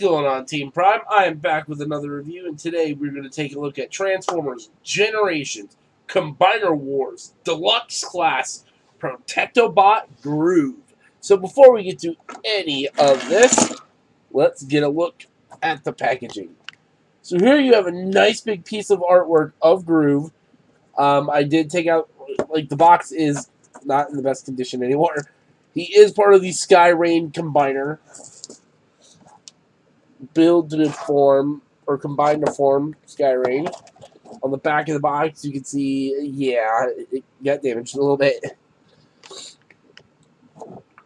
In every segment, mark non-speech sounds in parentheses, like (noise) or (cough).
Going on, Team Prime? I am back with another review, and today we're going to take a look at Transformers Generations Combiner Wars Deluxe Class Protectobot Groove. So before we get to any of this, let's get a look at the packaging. So here you have a nice big piece of artwork of Groove. Um, I did take out, like, the box is not in the best condition anymore. He is part of the Sky Reign Combiner build to form or combine to form Sky Reign. On the back of the box, you can see, yeah, it got damaged a little bit.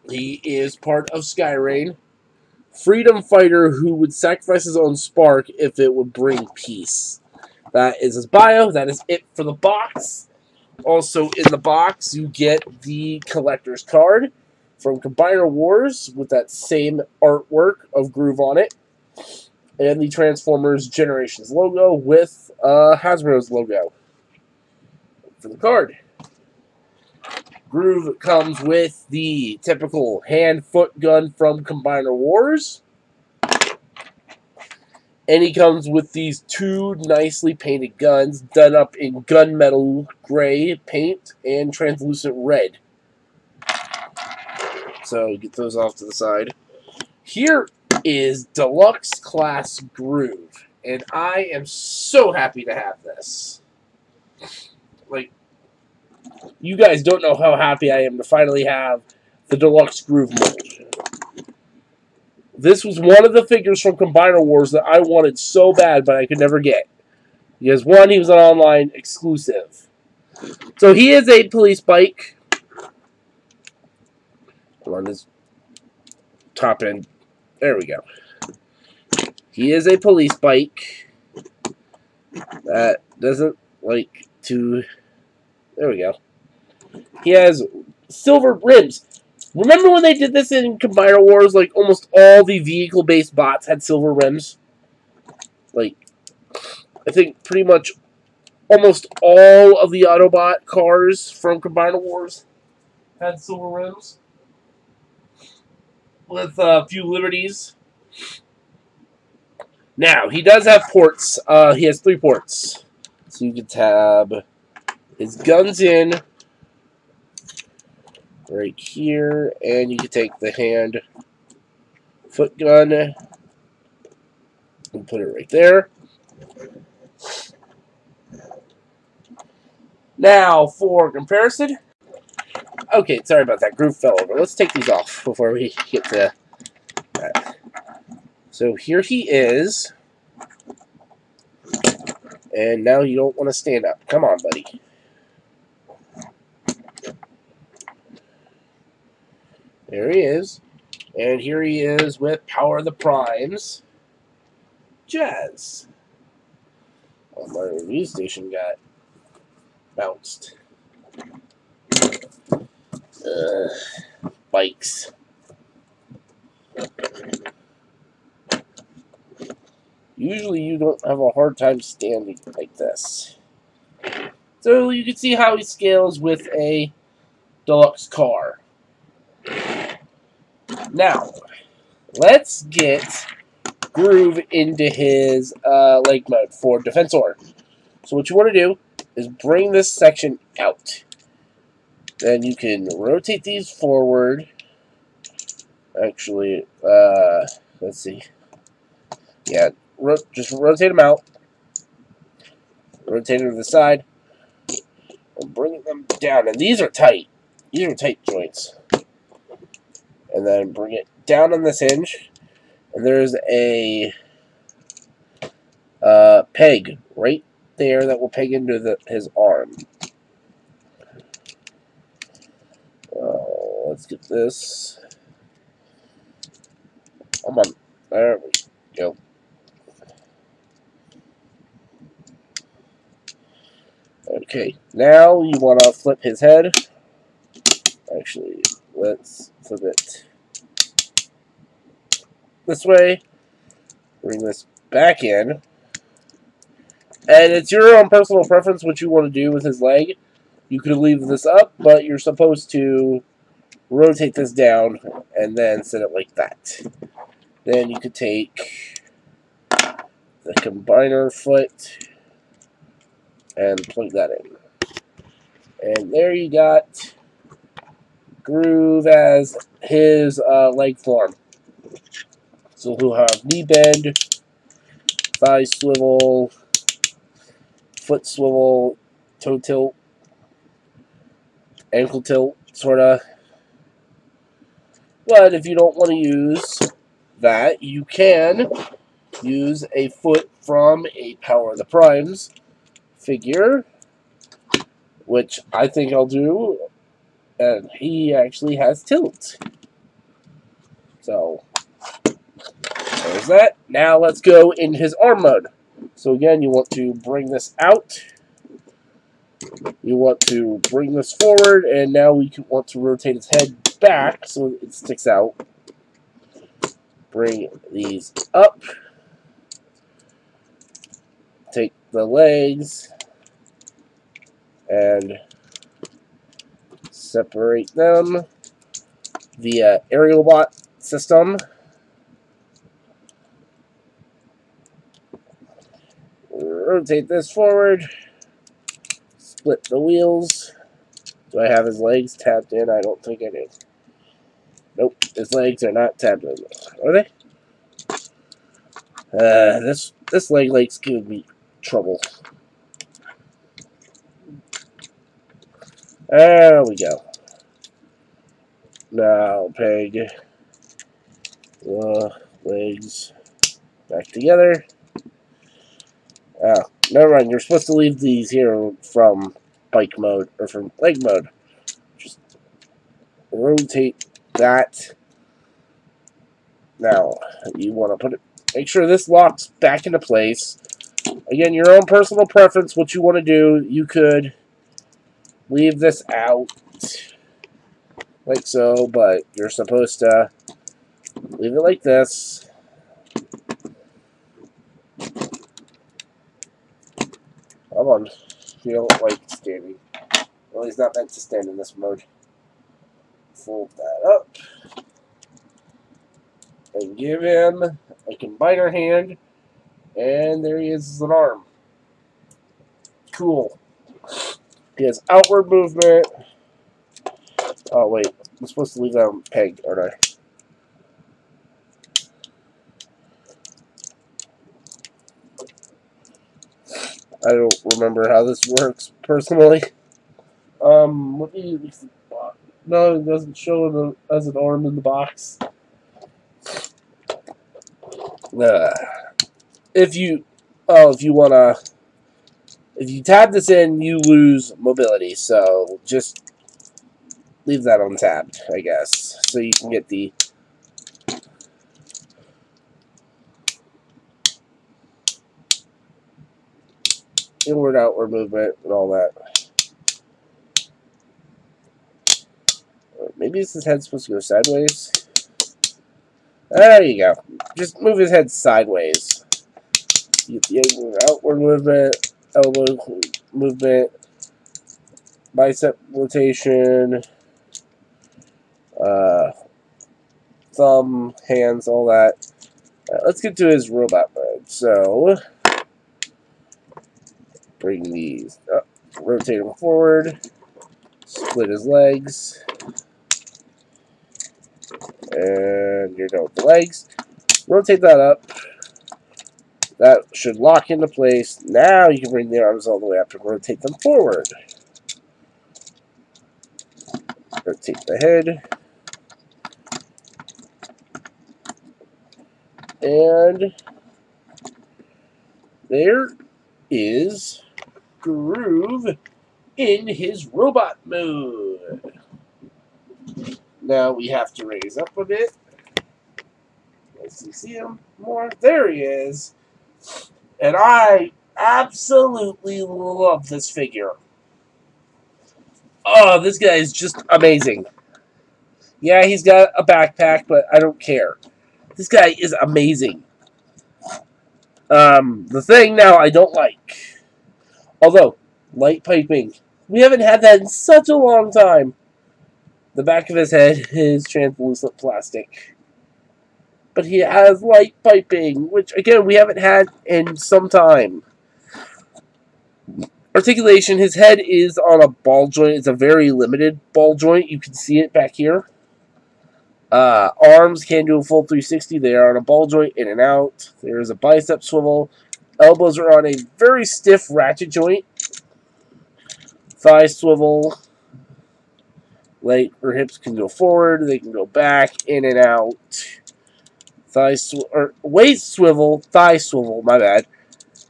He is part of Sky Reign. Freedom fighter who would sacrifice his own spark if it would bring peace. That is his bio. That is it for the box. Also in the box, you get the collector's card from Combiner Wars with that same artwork of Groove on it and the Transformers Generations logo with uh, Hasbro's logo for the card. Groove comes with the typical hand-foot gun from Combiner Wars. And he comes with these two nicely painted guns done up in gunmetal gray paint and translucent red. So get those off to the side. Here is Deluxe Class Groove. And I am so happy to have this. Like, you guys don't know how happy I am to finally have the Deluxe Groove mold. This was one of the figures from Combiner Wars that I wanted so bad, but I could never get. Because, one, he was an online exclusive. So he is a police bike. On his top end there we go. He is a police bike that doesn't like to... There we go. He has silver rims. Remember when they did this in Combiner Wars? Like, almost all the vehicle-based bots had silver rims? Like, I think pretty much almost all of the Autobot cars from Combiner Wars had silver rims with a few liberties. Now, he does have ports. Uh, he has three ports. So you can tab his guns in right here, and you can take the hand foot gun and put it right there. Now, for comparison, Okay, sorry about that. Groove fell over. Let's take these off before we get to that. So here he is. And now you don't want to stand up. Come on, buddy. There he is. And here he is with Power of the Primes. Jazz. Oh, my review station got bounced. Bikes. Usually you don't have a hard time standing like this. So you can see how he scales with a deluxe car. Now, let's get Groove into his uh, leg mode for Defensor. So what you want to do is bring this section out. Then you can rotate these forward. Actually, uh, let's see. Yeah, ro just rotate them out. Rotate them to the side. And bring them down. And these are tight. These are tight joints. And then bring it down on this hinge. And there's a uh, peg right there that will peg into the, his arm. Let's get this. Come on. There we go. Okay, now you want to flip his head. Actually, let's flip it this way. Bring this back in. And it's your own personal preference what you want to do with his leg. You could leave this up, but you're supposed to rotate this down, and then set it like that. Then you could take the combiner foot and plug that in. And there you got Groove as his uh, leg form. So he'll have knee bend, thigh swivel, foot swivel, toe tilt, ankle tilt, sort of. But if you don't want to use that, you can use a foot from a Power of the Primes figure, which I think I'll do, and he actually has tilt. So, there's that. Now let's go in his arm mode. So again, you want to bring this out. You want to bring this forward, and now we want to rotate its head back so it sticks out. Bring these up. Take the legs and separate them via Aerialbot system. Rotate this forward. Split the wheels. Do I have his legs tapped in? I don't think I do. Nope, his legs are not tapped in. Are they? Uh, this this leg lake's giving me trouble. There we go. Now peg the legs back together. Ah, never mind. You're supposed to leave these here from bike mode or from leg mode. Just rotate that. Now you want to put it. Make sure this locks back into place. Again, your own personal preference. What you want to do, you could leave this out like so, but you're supposed to leave it like this. Come on. You don't like standing. Well, he's not meant to stand in this mode. Fold that up. And give him a combiner hand. And there he is as an arm. Cool. He has outward movement. Oh, wait. I'm supposed to leave that on peg, aren't I? I don't remember how this works personally. Um, let me. No, it doesn't show it as an arm in the box. Uh, if you, oh, if you wanna, if you tab this in, you lose mobility. So just leave that untapped, I guess, so you can get the inward outward movement and all that. Maybe his head's supposed to go sideways. There you go. Just move his head sideways. Get the outward movement, elbow movement, bicep rotation, uh, thumb, hands, all that. Let's get to his robot mode. So, bring these up, rotate him forward, split his legs, and you're with the legs. Rotate that up. That should lock into place. Now you can bring the arms all the way up and rotate them forward. Rotate the head. And there is Groove in his robot mode. Now we have to raise up a bit. Let's see him more. There he is. And I absolutely love this figure. Oh, this guy is just amazing. Yeah, he's got a backpack, but I don't care. This guy is amazing. Um, the thing now I don't like, although, light piping. We haven't had that in such a long time. The back of his head (laughs) is translucent plastic. but he has light piping, which again we haven't had in some time. Articulation, his head is on a ball joint. It's a very limited ball joint. You can see it back here. Uh, arms can do a full 360. They are on a ball joint, in and out. There's a bicep swivel. Elbows are on a very stiff ratchet joint. Thigh swivel. Leg or hips can go forward. They can go back, in and out. Thigh sw or waist swivel, thigh swivel. My bad.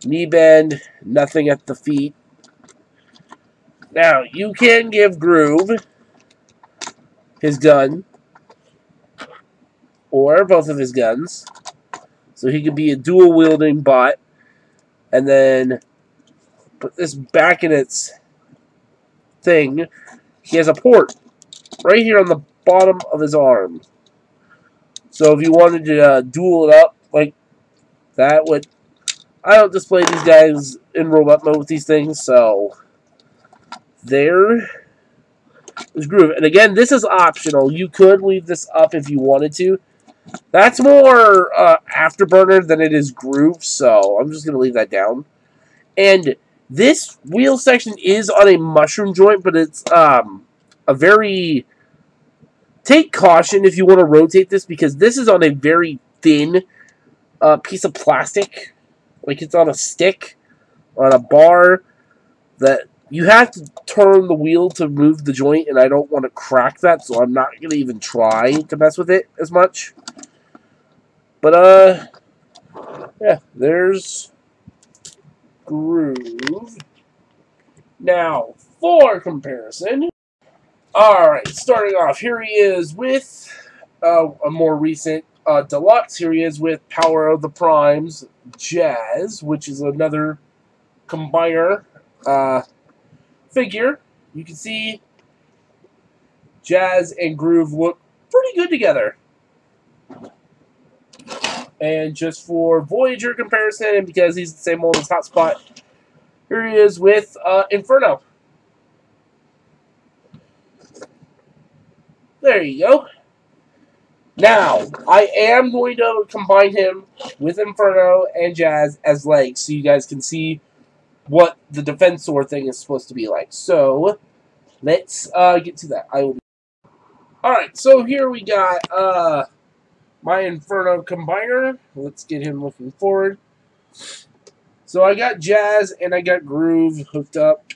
Knee bend. Nothing at the feet. Now, you can give Groove his gun, or both of his guns, so he could be a dual-wielding bot, and then put this back in its thing. He has a port right here on the bottom of his arm. So if you wanted to uh, dual it up like that would... I don't display these guys in robot mode with these things, so there is Groove. And again, this is optional. You could leave this up if you wanted to. That's more uh, Afterburner than it is Groove, so I'm just going to leave that down. And this wheel section is on a mushroom joint, but it's um, a very... Take caution if you want to rotate this, because this is on a very thin uh, piece of plastic. Like it's on a stick, on a bar, that you have to turn the wheel to move the joint, and I don't want to crack that, so I'm not going to even try to mess with it as much. But, uh, yeah, there's Groove. Now, for comparison, alright, starting off, here he is with uh, a more recent uh, deluxe. Here he is with Power of the Primes Jazz, which is another combiner. Uh, figure, you can see Jazz and Groove look pretty good together. And just for Voyager comparison, and because he's the same old as Hotspot, here he is with uh, Inferno. There you go. Now, I am going to combine him with Inferno and Jazz as legs so you guys can see what the Defensor thing is supposed to be like. So, let's uh, get to that. I will. Alright, so here we got uh, my Inferno Combiner. Let's get him looking forward. So I got Jazz and I got Groove hooked up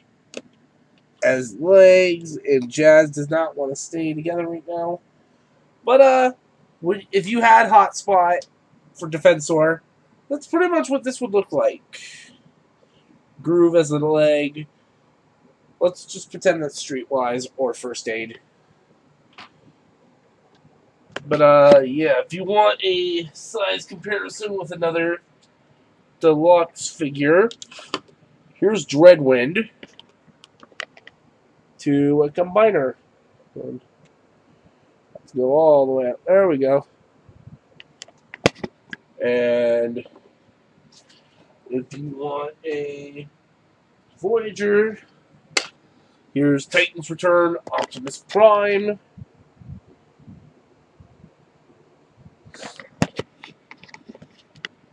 as legs, and Jazz does not want to stay together right now. But uh, if you had Hotspot for Defensor, that's pretty much what this would look like. Groove as a leg. Let's just pretend that's Streetwise or First Aid. But, uh, yeah, if you want a size comparison with another deluxe figure, here's Dreadwind to a combiner. Let's go all the way up. There we go. And if you want a Voyager, here's Titan's Return, Optimus Prime.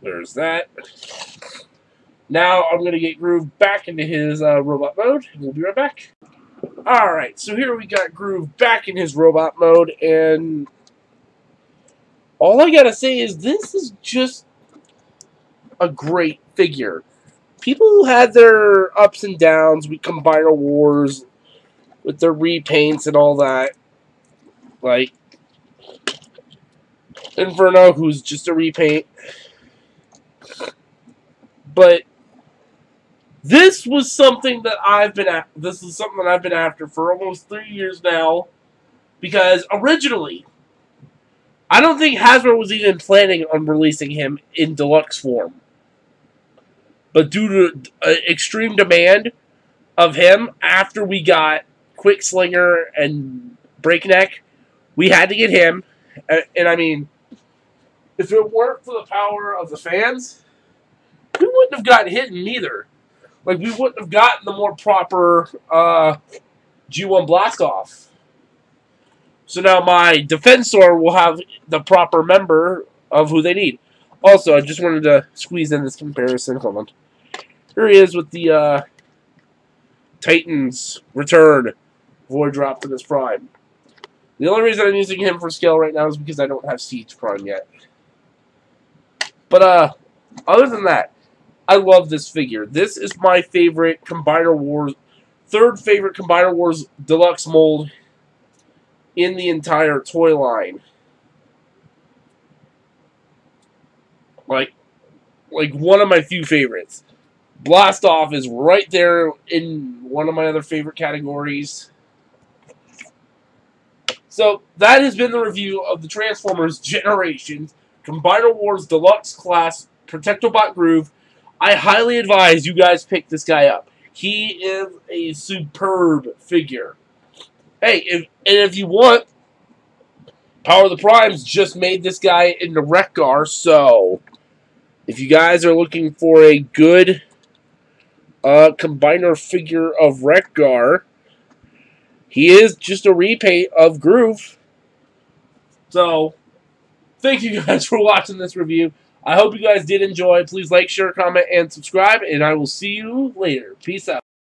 There's that. Now I'm going to get Groove back into his uh, robot mode. and We'll be right back. Alright, so here we got Groove back in his robot mode, and all I gotta say is this is just a great figure. People who had their ups and downs with Combiner Wars, with their repaints and all that, like Inferno, who's just a repaint. But this was something that I've been at. This is something that I've been after for almost three years now, because originally I don't think Hasbro was even planning on releasing him in deluxe form. But due to uh, extreme demand of him after we got Quickslinger and Breakneck, we had to get him. And, and I mean, if it weren't for the power of the fans, we wouldn't have gotten hit either. Like, we wouldn't have gotten the more proper uh, G1 block off. So now my Defensor will have the proper member of who they need. Also, I just wanted to squeeze in this comparison. Hold on. Here he is with the uh, Titans return. Void drop to this prime. The only reason I'm using him for scale right now is because I don't have Siege Prime yet. But, uh, other than that, I love this figure. This is my favorite Combiner Wars, third favorite Combiner Wars Deluxe mold in the entire toy line. Like, like one of my few favorites. Blast Off is right there in one of my other favorite categories. So, that has been the review of the Transformers Generations Combiner Wars Deluxe Class Protectobot Groove. I highly advise you guys pick this guy up. He is a superb figure. Hey, if, and if you want, Power of the Primes just made this guy into Wreck-Gar, so if you guys are looking for a good uh, combiner figure of Wreck-Gar, he is just a repaint of Groove. So, thank you guys (laughs) for watching this review. I hope you guys did enjoy. Please like, share, comment, and subscribe, and I will see you later. Peace out.